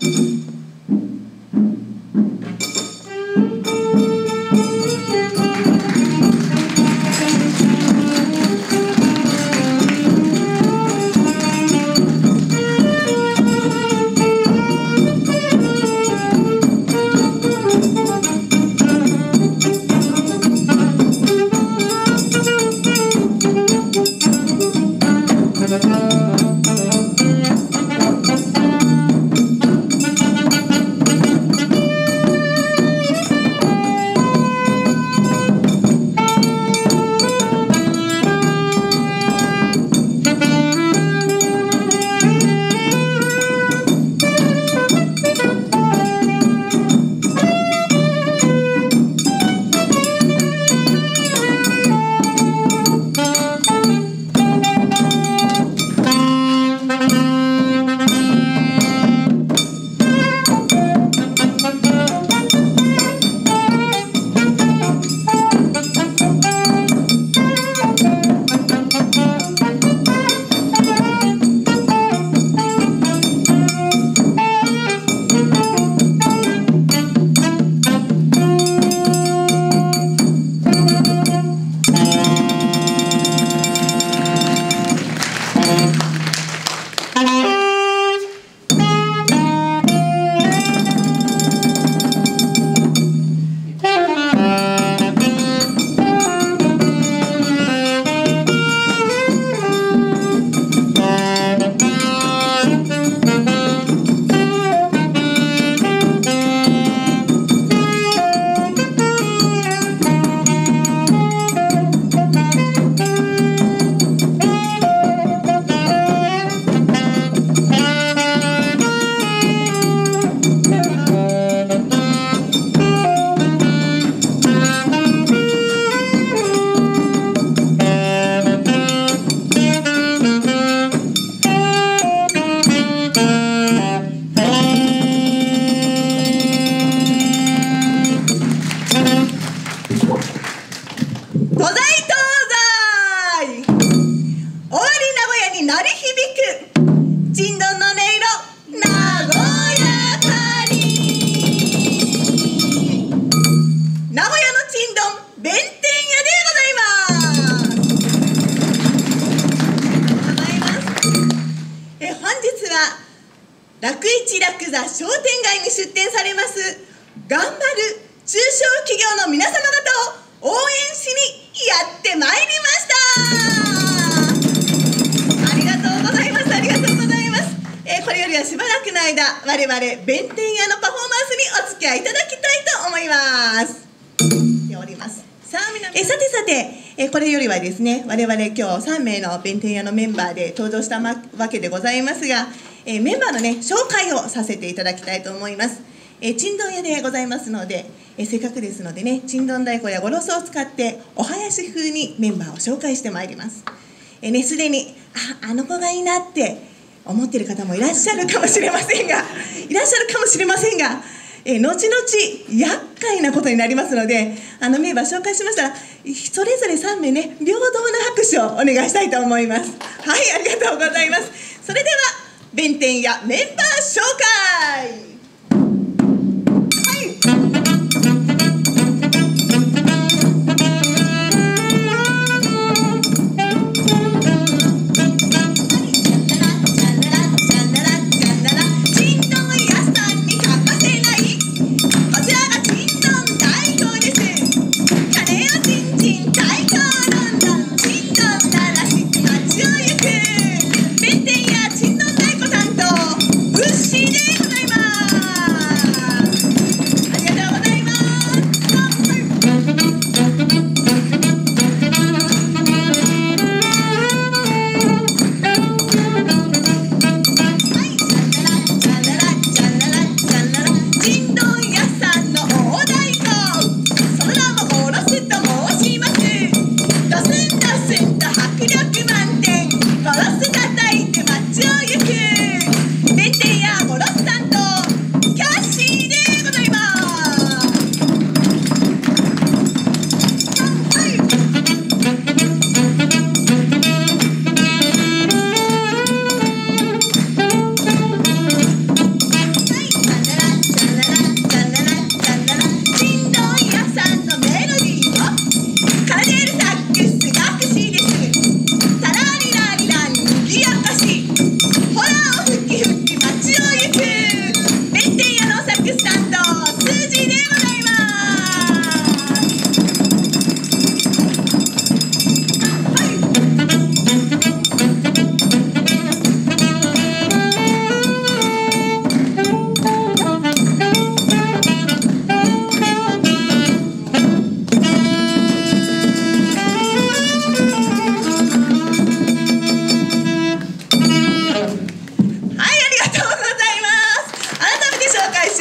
Mm-hmm. 弁天屋でございます。え本日は楽市楽座商店街に出店されます頑張る中小企業の皆様方を応援しにやってまいりました。ありがとうございますありがとうございます、え、これよりはしばらくの間我々弁天屋のパフォーマンスにお付き合いいただきたいと思います。えさてさて、えこれよりはですね我々今日3名の弁天屋のメンバーで登場したわけでございますがえ、メンバーのね紹介をさせていただきたいと思います、え、ちんどん屋でございますので、え、せっかくですのでねちんどん太鼓やごろそを使ってお囃子風にメンバーを紹介してまいります。え、ねすでにああの子がいいなって思ってる方もいらっしゃるかもしれませんがいらっしゃるかもしれませんがえ、後々厄介なことになりますのであのメンバー紹介しましたらそれぞれ3名ね平等な拍手をお願いしたいと思います。はいありがとうございます。それでは弁天屋メンバー紹介。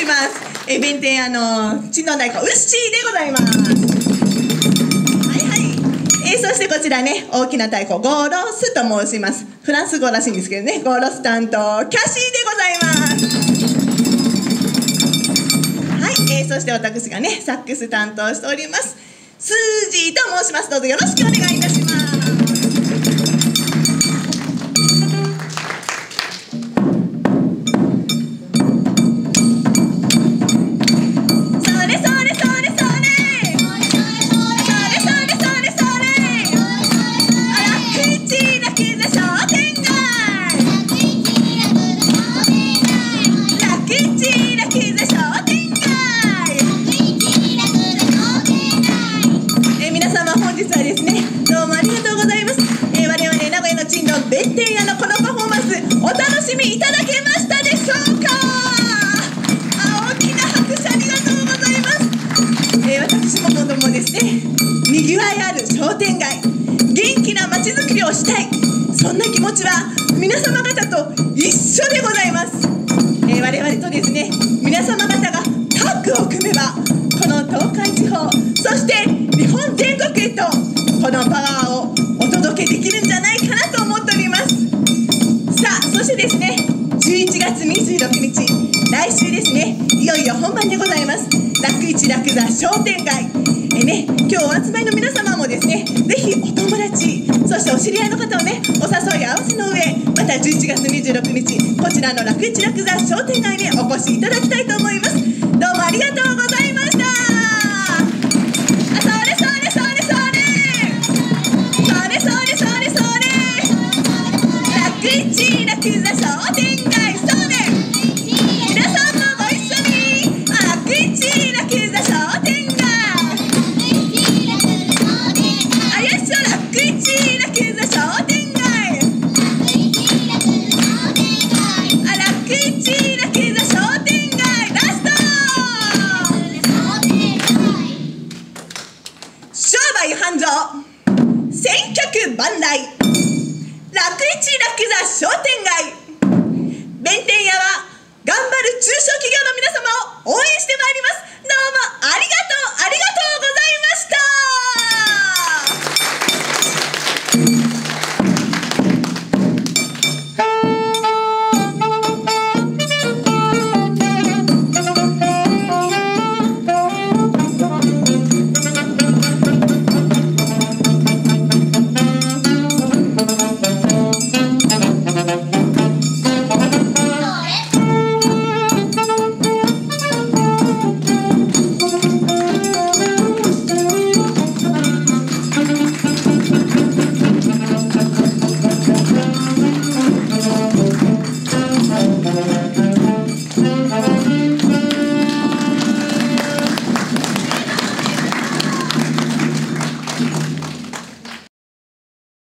ます。え弁天屋のちの太鼓ウッシーでございます。はいはい。えそしてこちらね大きな太鼓ゴーロスと申します。フランス語らしいんですけどねゴーロス担当キャシーでございます。はい。えそして私がねサックス担当しております。スージーと申します。どうぞよろしくお願いします。商店街元気な街づくりをしたい。そんな気持ちは皆様方と一緒でございます。えー我々とですね皆様方がタッグを組めばこの東海地方そして日本全国へとこのパワーをお届けできるんじゃないかなと思っております。さあそしてですね11月26日来週ですねいよいよ本番でございます。楽一楽座商店11月26日こちらの楽一楽座商店街にお越しいただきたいと思います。